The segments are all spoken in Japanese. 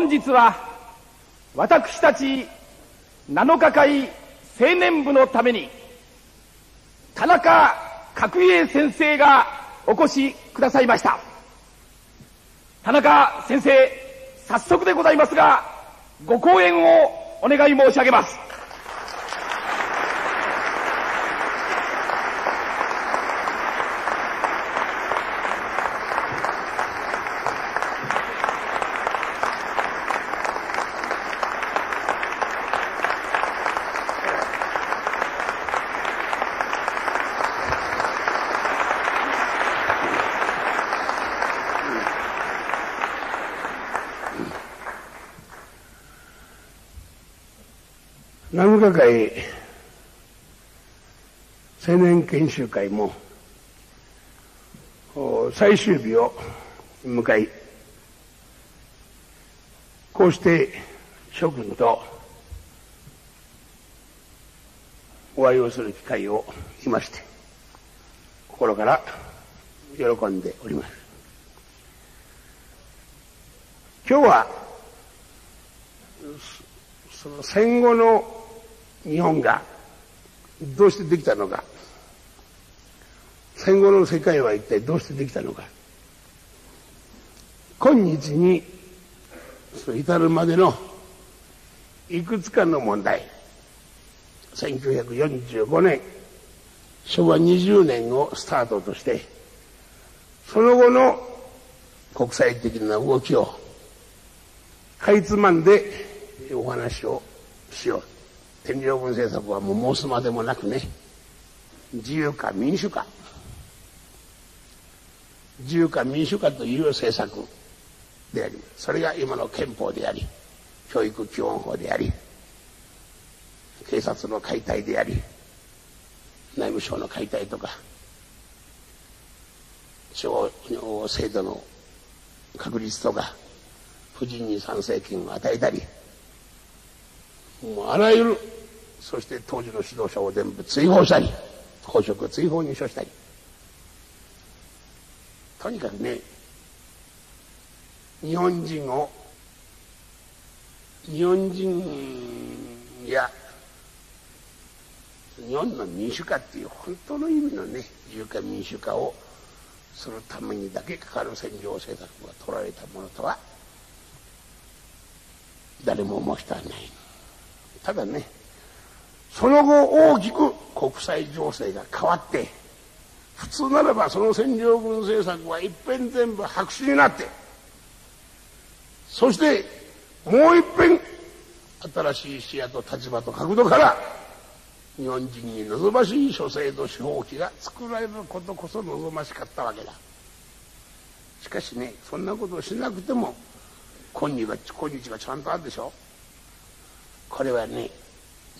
本日は私たち7日会青年部のために田中角栄先生がお越しくださいました。田中先生早速でございますがご講演をお願い申し上げます。7日会青年研修会も最終日を迎えこうして諸君とお会いをする機会を得まして心から喜んでおります。今日はその戦後の日本がどうしてできたのか。戦後の世界は一体どうしてできたのか。今日に至るまでのいくつかの問題。1945年。昭和20年をスタートとしてその後の国際的な動きをかいつまんでお話をしよう。天領軍政策はもう申すまでもなくね自由か民主か。自由か民主かという政策でありそれが今の憲法であり教育基本法であり警察の解体であり内務省の解体とか地方制度の確立とか婦人に参政権を与えたりもうあらゆるそして当時の指導者を全部追放したり公職追放に処したり。とにかくね日本人を日本人や日本の民主化っていう本当の意味のね自由化民主化をするためにだけかかる戦場政策が取られたものとは誰も思う人はない。ただねその後大きく国際情勢が変わって普通ならばその占領軍政策は一遍全部白紙になってそしてもう一遍新しい視野と立場と角度から日本人に望ましい諸制度司法機が作られることこそ望ましかったわけだ。しかしねそんなことをしなくても今日が今日がちゃんとあるでしょ。これはね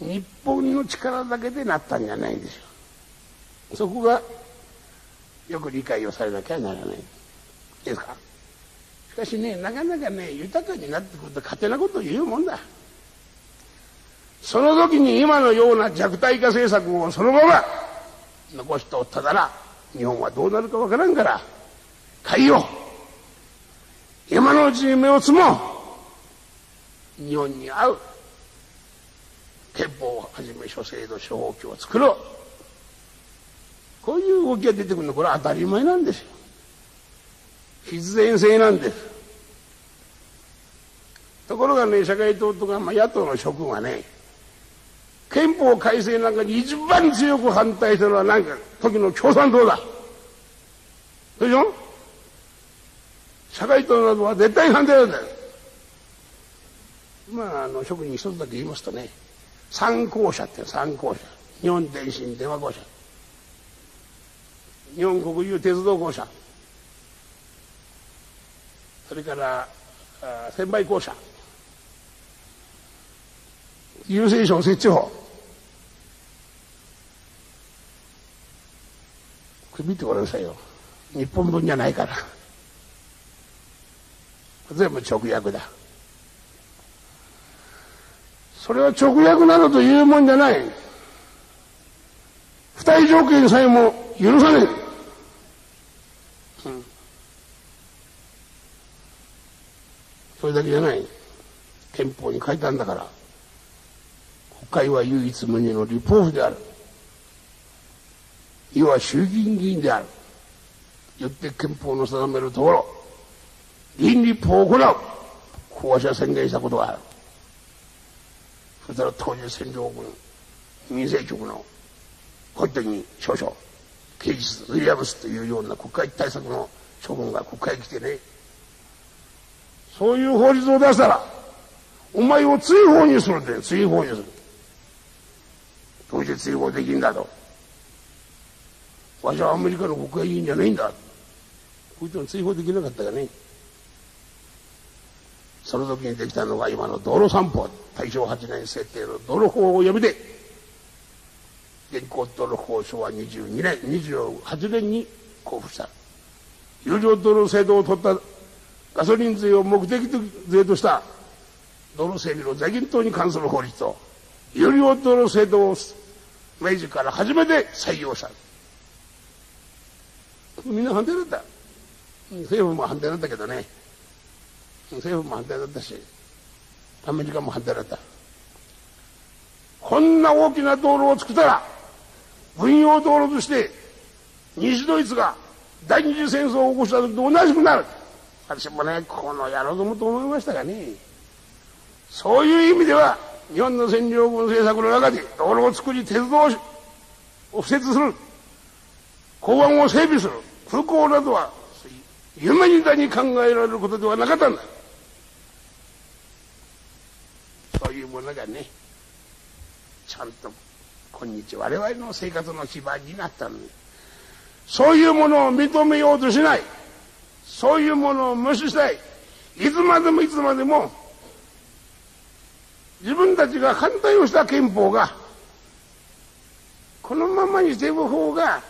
日本の力だけでなったんじゃないんですよそこがよく理解をされなきゃならない。ですか？しかしねなかなかね豊かになってくると勝手なことを言うもんだ。その時に今のような弱体化政策をそのまま残しておったなら日本はどうなるかわからんから変えよう。今のうちに目をつもう。日本に合う。法をはじめ諸制度諸法規を作ろう。こういう動きが出てくるのこれは当たり前なんですよ。必然性なんです。ところがね社会党とか、まあ、野党の諸君はね憲法改正なんかに一番強く反対したのは何か時の共産党だ。でしょ？社会党などは絶対反対なんだよ。まああの職人一つだけ言いますとね三公社って三公社日本電信電話公社日本国有鉄道公社それから専売公社郵政省設置法。これ見てごらんなさいよ。日本分じゃないから。全部直訳だ。それは直訳などというもんじゃない付帯条件さえも許さねえ、それだけじゃない憲法に書いたんだから、国会は唯一無二の立法府である。いわ衆議院議員である。よって憲法の定めるところ、議員立法を行う。こうわしは宣言したことがある。そしたら当時戦場軍、民政局の、こういったに少々、刑事ウィリアムスというような国会対策の処分が国会に来てね、そういう法律を出したら、お前を追放にするって、追放にする。どうして追放できんだと。わしはアメリカの国会議員じゃないんだ。こいったの追放できなかったがね。その時にできたのが今の道路散歩、大正8年設定の道路法を読みで、現行道路法昭和22年、28年に交付した。有料道路制度を取ったガソリン税を目的税とした道路整備の財源等に関する法律と、有料道路制度を明治から初めて採用した。みんな反対だった。政府も反対だったけどね。政府も反対だったし、アメリカも反対だった。こんな大きな道路を作ったら、軍用道路として西ドイツが第二次戦争を起こした時と同じくなる。私もね、この野郎どもと思いましたがね。そういう意味では、日本の占領軍政策の中で道路を作り、鉄道を敷設する、港湾を整備する、空港などは、夢にだに考えられることではなかったんだ。そういうものがね、ちゃんと今日我々の生活の基盤になったのに、そういうものを認めようとしない。そういうものを無視したい。いつまでもいつまでも、自分たちが反対をした憲法が、このままにしていく方が、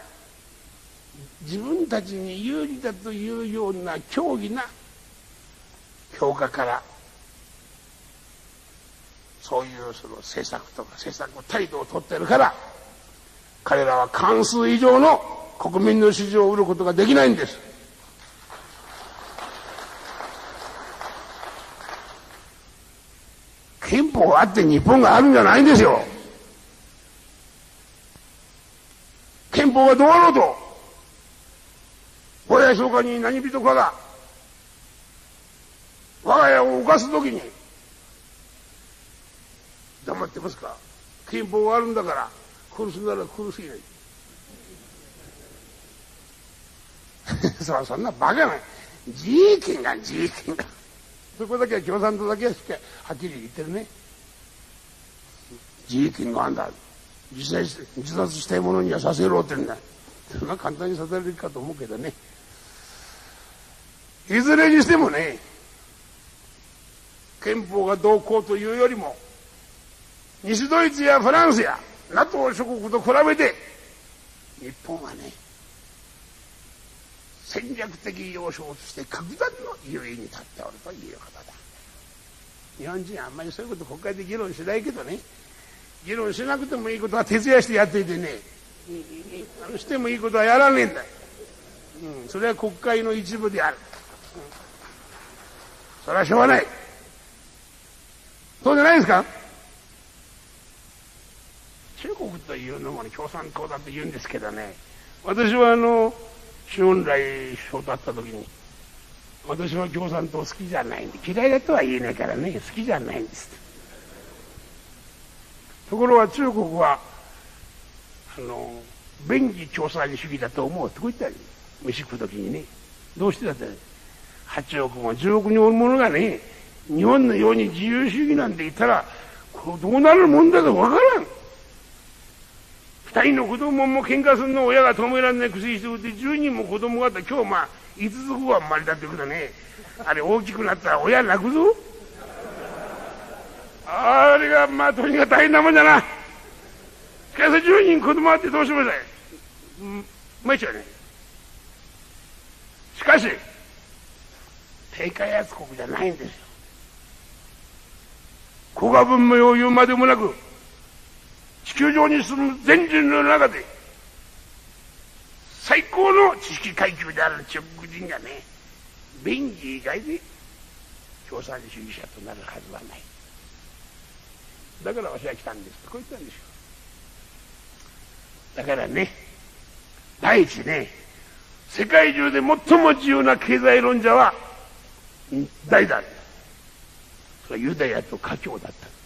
自分たちに有利だというような競技な評価からそういうその政策とか政策態度を取ってるから彼らは関数以上の国民の支持を得ることができないんです。憲法あって日本があるんじゃないんですよ。憲法はどうあろうと、親やかに何人かが、我が家を犯すときに、黙ってますか憲法があるんだから、苦すなら苦しいない。そそんなバカな、自衛権が自衛権が。そこだけは共産党だけはしっかりはっきり言ってるね。自衛権があんだ。自殺自殺したい者にはさせろってんだ。そんな簡単にさせられるかと思うけどね。いずれにしてもね、憲法がどうこうというよりも、西ドイツやフランスや NATO 諸国と比べて、日本はね、戦略的要衝として格段の優位に立っておるということだ。日本人はあんまりそういうこと国会で議論しないけどね、議論しなくてもいいことは徹夜してやっていてね、してもいいことはやらねえんだ。うん、それは国会の一部である。うん、それはしょうがない。そうじゃないですか？中国というのも、ね、共産党だと言うんですけどね、私はあの、周恩来首相と会った時に、私は共産党好きじゃないんで、嫌いだとは言えないからね、好きじゃないんです。ところが中国は、あの、便宜共産主義だと思うってこう言ったら飯食う時にね。どうしてだって、8億も10億におる者がね、日本のように自由主義なんて言ったら、こうどうなるもんだかわからん。二人の子供も喧嘩するの親が止められないくせにしておいて、十人も子供があった今日まあ、五つ子が生まれたってことね。あれ大きくなったら親泣くぞ。あれがまあ、とにかく大変なもんだな。しかし十人子供あってどうしましょう。うん、まいちゃね。しかし、低下圧国じゃないんですよ。古賀文明を言うまでもなく、地球上に住む全人類の中で、最高の知識階級である中国人がね、便宜以外で共産主義者となるはずはない。だからわしは来たんです。とこう言ったんですよだからね第一ね世界中で最も自由な経済論者は誰だ。それはユダヤと華僑だった。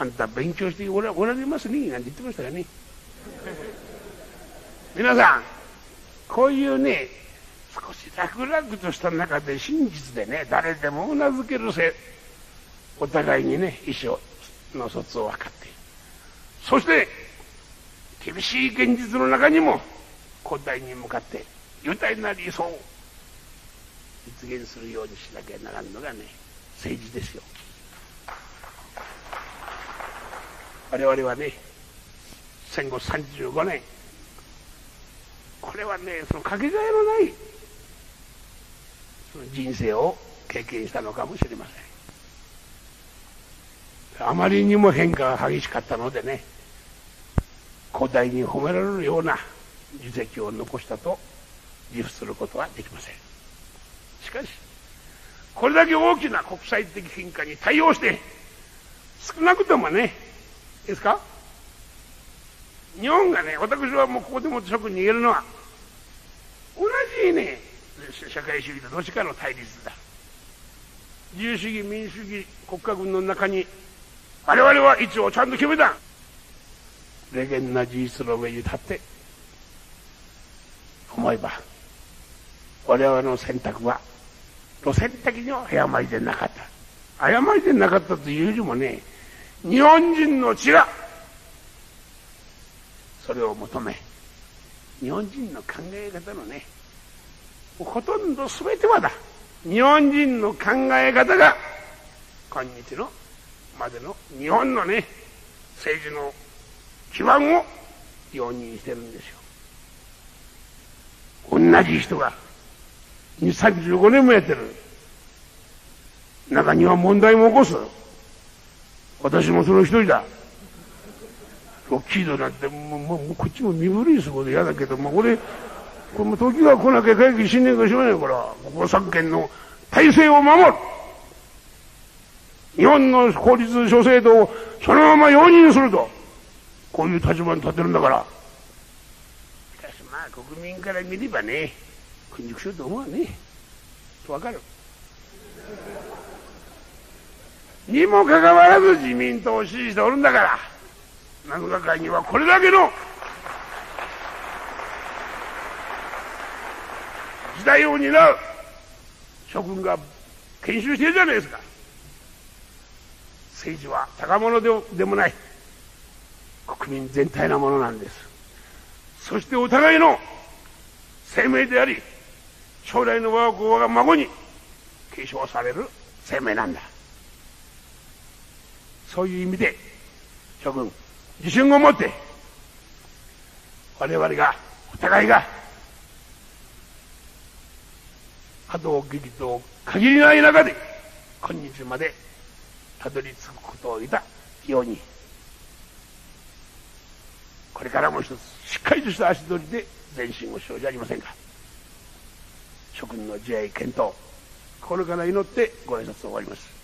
あんた勉強しておらおられますねなんて言ってましたがね。皆さんこういうね少し楽々とした中で真実でね誰でもうなずけるせお互いにね意思の疎通を図っている。そして厳しい現実の中にも古代に向かって愉快な理想を実現するようにしなきゃならんのがね政治ですよ。我々はね戦後35年。これはねそのかけがえのないその人生を経験したのかもしれません。あまりにも変化が激しかったのでね古代に褒められるような事績を残したと自負することはできません。しかしこれだけ大きな国際的変化に対応して少なくともねいですか？日本がね私はもうここでも直に言えるのは同じね社会主義とどっちかの対立だ。自由主義民主主義国家軍の中に我々は位置をちゃんと決めた。霊言な事実の上に立って思えば我々の選択は路線的には誤りでなかった。誤りでなかったというよりもね日本人の血がそれを求め日本人の考え方のねほとんど全てはだ日本人の考え方が今日のまでの日本のね政治の基盤を容認してるんですよ。同じ人が35年もやってる。中には問題も起こす。私もその一人だ。ロッキードなんてもうもうこっちも身震いすること嫌だけど。もこれこれも時が来なきゃ会議しねえかしまねえから。ここ三権の体制を守る。日本の法律諸制度をそのまま容認すると。こういう立場に立てるんだから。しかしまあ国民から見ればね訓熟しようと思うわねわかる。にもかかわらず自民党を支持しておるんだから南学会にはこれだけの時代を担う諸君が研修してるじゃないですか。政治は高物でもない国民全体のものなんです。そしてお互いの生命であり将来の我が子が孫に継承される生命なんだ。そういう意味で諸君自信を持って我々がお互いが波動劇と限りない中で今日までたどり着くことを得たようにこれからも一つしっかりとした足取りで前進をしようじゃありませんか。諸君の慈愛健闘これから祈ってご挨拶を終わります。